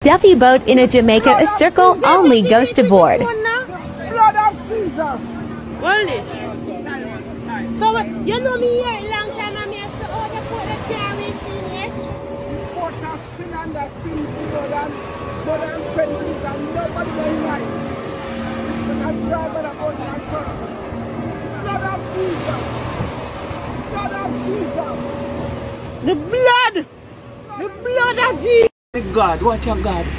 Duppy boat in a Jamaica, a circle only goes to board. Blood of Jesus. What is this? So, you know me here a long time, I'm here to order for the carry in here. Put a spin and a spin blood and blood and penalties and nobody going right. Because God got a blood and son. Blood of Jesus. Blood of Jesus. The blood! The blood of Jesus! God, watch out, God.